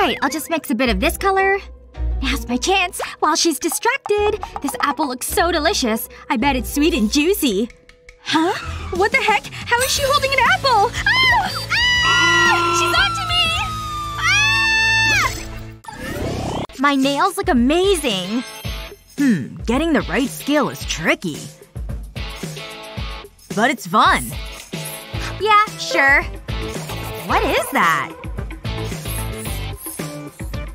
Alright, I'll just mix a bit of this color. Now's my chance, while she's distracted. This apple looks so delicious. I bet it's sweet and juicy. Huh? What the heck? How is she holding an apple? Ah! Ah! She's onto me! Ah! My nails look amazing. Hmm, getting the right skill is tricky. But it's fun. Yeah, sure. What is that?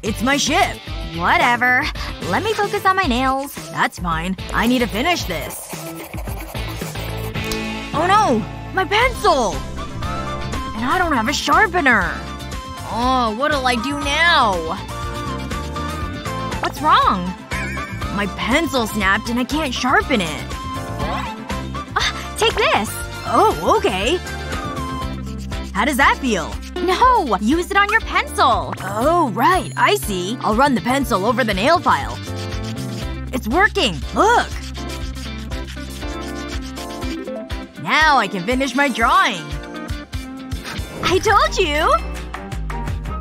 It's my ship. Whatever. Let me focus on my nails. That's fine. I need to finish this. Oh no! My pencil! And I don't have a sharpener. Oh, what'll I do now? What's wrong? My pencil snapped and I can't sharpen it. Uh, take this. Oh, okay. How does that feel? No! Use it on your pencil! Oh, right. I see. I'll run the pencil over the nail file. It's working! Look! Now I can finish my drawing. I told you!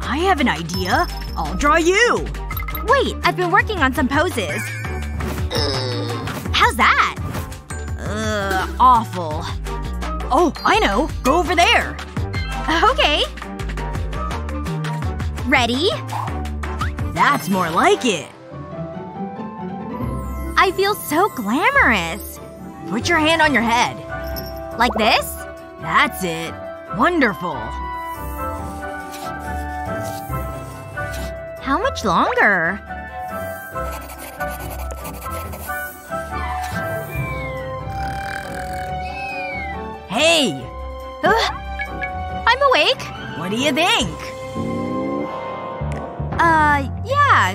I have an idea. I'll draw you. Wait, I've been working on some poses. How's that? Ugh, awful. Oh, I know. Go over there. Okay. Ready? That's more like it. I feel so glamorous. Put your hand on your head. Like this? That's it. Wonderful. How much longer? Hey! Uh, I'm awake. What do you think? Uh, yeah.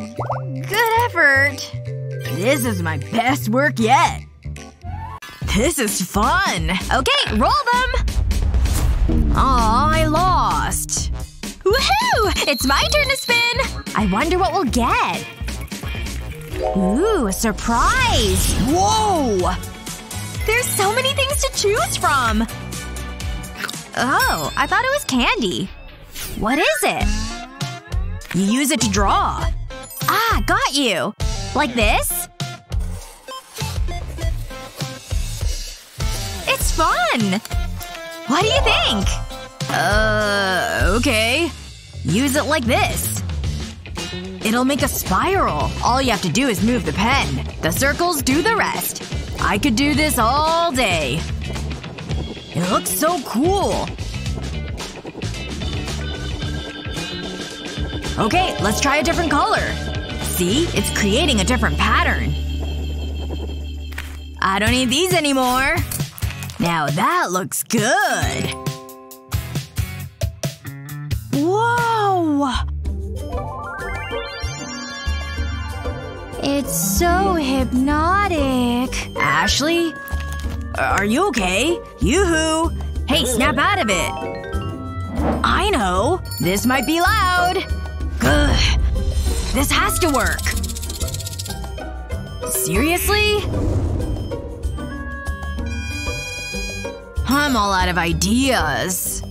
Good effort. This is my best work yet. This is fun! Okay, roll them! Aw, I lost. Woohoo! It's my turn to spin! I wonder what we'll get. Ooh, a surprise! Whoa! There's so many things to choose from! Oh, I thought it was candy. What is it? You use it to draw. Ah, got you. Like this? It's fun! What do you think? Uh, okay. Use it like this. It'll make a spiral. All you have to do is move the pen. The circles do the rest. I could do this all day. It looks so cool. Okay, let's try a different color. See? It's creating a different pattern. I don't need these anymore. Now that looks good. Whoa! It's so hypnotic. Ashley? Are you okay? Yoo-hoo! Hey, snap out of it! I know! This might be loud! This has to work. Seriously? I'm all out of ideas.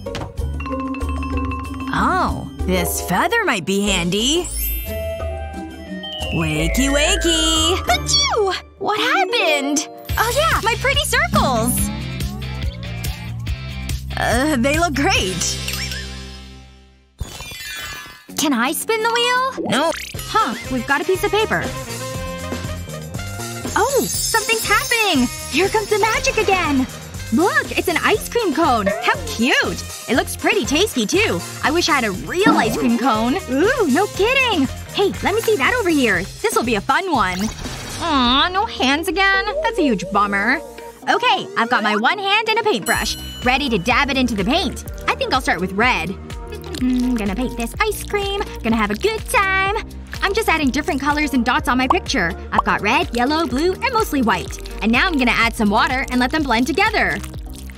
Oh. This feather might be handy. Wakey wakey! Achoo! What happened? Oh yeah, my pretty circles! Uh, they look great. Can I spin the wheel? No. Huh, we've got a piece of paper. Oh! Something's happening! Here comes the magic again! Look! It's an ice cream cone! How cute! It looks pretty tasty, too. I wish I had a real ice cream cone. Ooh, no kidding! Hey, let me see that over here. This'll be a fun one. Aw, no hands again? That's a huge bummer. Okay, I've got my one hand and a paintbrush. Ready to dab it into the paint. I think I'll start with red. Mm, gonna paint this ice cream. Gonna have a good time. I'm just adding different colors and dots on my picture. I've got red, yellow, blue, and mostly white. And now I'm gonna add some water and let them blend together.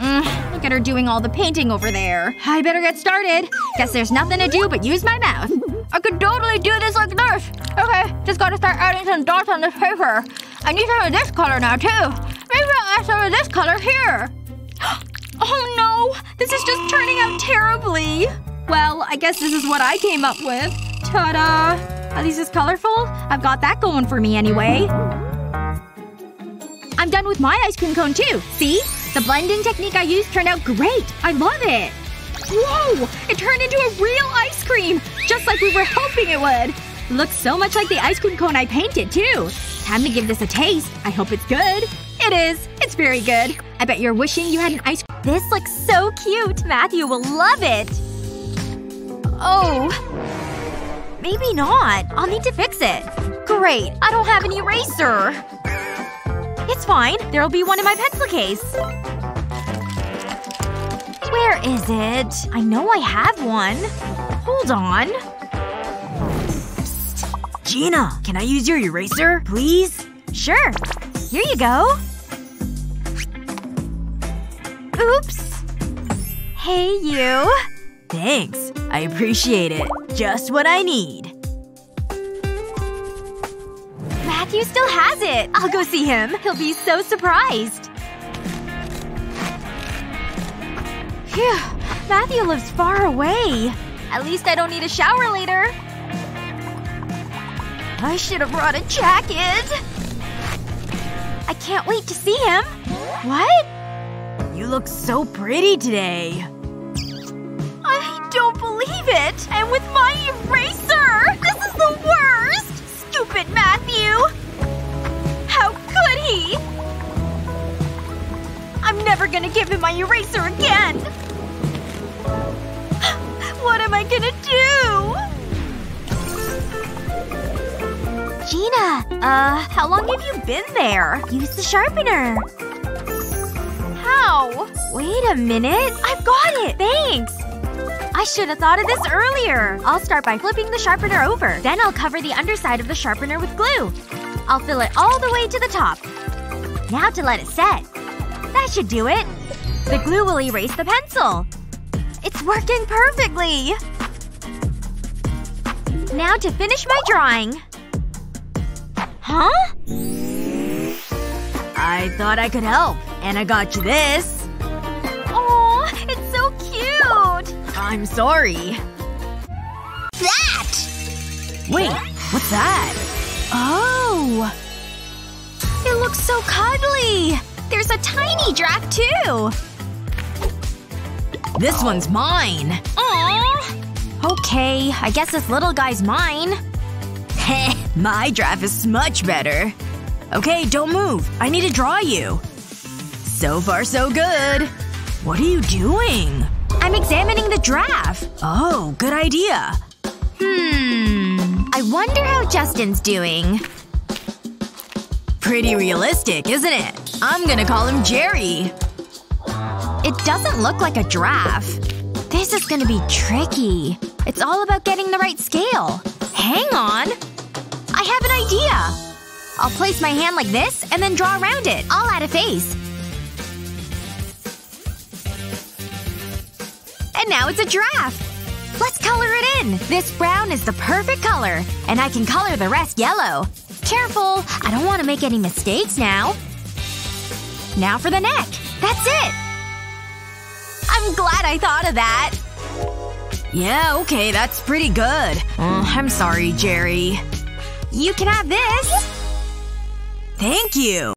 Mm, look at her doing all the painting over there. I better get started. Guess there's nothing to do but use my mouth. I could totally do this like this. Okay, just gotta start adding some dots on this paper. I need some of this color now, too. Maybe I'll add some of this color here. Oh no! This is just turning out terribly. Well, I guess this is what I came up with. Ta-da! At least it's colorful. I've got that going for me anyway. I'm done with my ice cream cone too. See? The blending technique I used turned out great. I love it. Whoa! It turned into a real ice cream! Just like we were hoping it would! Looks so much like the ice cream cone I painted, too. Time to give this a taste. I hope it's good. It is. It's very good. I bet you're wishing you had an ice cream. This looks so cute. Matthew will love it. Oh. Maybe not. I'll need to fix it. Great. I don't have an eraser. It's fine. There'll be one in my pencil case. Where is it? I know I have one. Hold on. Psst. Gina, can I use your eraser, please? Sure. Here you go. Oops. Hey, you. Thanks. I appreciate it. Just what I need. Matthew still has it. I'll go see him. He'll be so surprised. Phew. Matthew lives far away. At least I don't need a shower later. I should have brought a jacket. I can't wait to see him. What? You look so pretty today. It! And with my eraser! This is the worst! Stupid Matthew! How could he? I'm never gonna give him my eraser again! What am I gonna do? Gina! Uh, how long have you been there? Use the sharpener. How? Wait a minute. I've got it! Thanks! I should have thought of this earlier. I'll start by flipping the sharpener over. Then I'll cover the underside of the sharpener with glue. I'll fill it all the way to the top. Now to let it set. That should do it. The glue will erase the pencil. It's working perfectly! Now to finish my drawing. Huh? I thought I could help. And I got you this. I'm sorry. That! Wait, what's that? Oh! It looks so cuddly! There's a tiny giraffe, too! This one's mine. Aww. Okay, I guess this little guy's mine. Heh, my draft is much better. Okay, don't move. I need to draw you. So far so good. What are you doing? I'm examining the giraffe. Oh, good idea. Hmm. I wonder how Justin's doing. Pretty realistic, isn't it? I'm gonna call him Jerry. It doesn't look like a giraffe. This is gonna be tricky. It's all about getting the right scale. Hang on. I have an idea. I'll place my hand like this and then draw around it. I'll add a face. And now it's a giraffe. Let's color it in. This brown is the perfect color. And I can color the rest yellow. Careful. I don't want to make any mistakes now. Now for the neck. That's it. I'm glad I thought of that. Yeah, okay, that's pretty good. Oh, I'm sorry, Jerry. You can have this. Thank you.